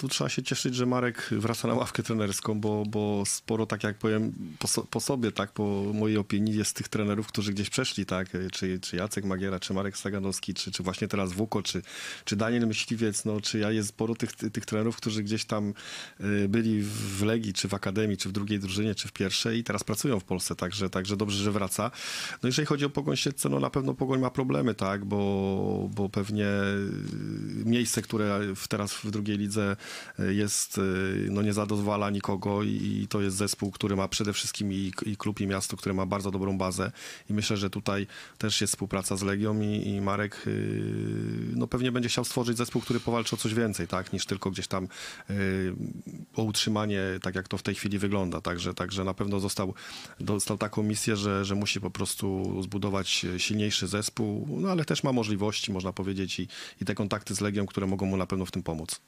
Tu trzeba się cieszyć, że Marek wraca na ławkę trenerską, bo, bo sporo, tak jak powiem, po, so, po sobie, tak, po mojej opinii, jest tych trenerów, którzy gdzieś przeszli, tak, czy, czy Jacek Magiera, czy Marek Saganowski, czy, czy właśnie teraz Wuko, czy, czy Daniel Myśliwiec, no, czy ja jest sporo tych, tych trenerów, którzy gdzieś tam y, byli w Legii, czy w Akademii, czy w drugiej drużynie, czy w pierwszej i teraz pracują w Polsce, także, także dobrze, że wraca. No jeżeli chodzi o Pogoń Siedlce, no na pewno Pogoń ma problemy, tak, bo, bo pewnie miejsce, które teraz w drugiej lidze jest, y, no nie zadowala nikogo i to jest zespół, który ma przede wszystkim i, i klub i miasto, które ma bardzo dobrą bazę. I myślę, że tutaj też jest współpraca z Legią i, i Marek y, no pewnie będzie chciał stworzyć zespół, który powalczy o coś więcej, tak, niż tylko gdzieś tam y, o utrzymanie, tak jak to w tej chwili wygląda, także, także na pewno został, dostał taką misję, że, że musi po prostu zbudować silniejszy zespół, no ale też ma możliwości, można powiedzieć i, i te kontakty z Legią, które mogą mu na pewno w tym pomóc.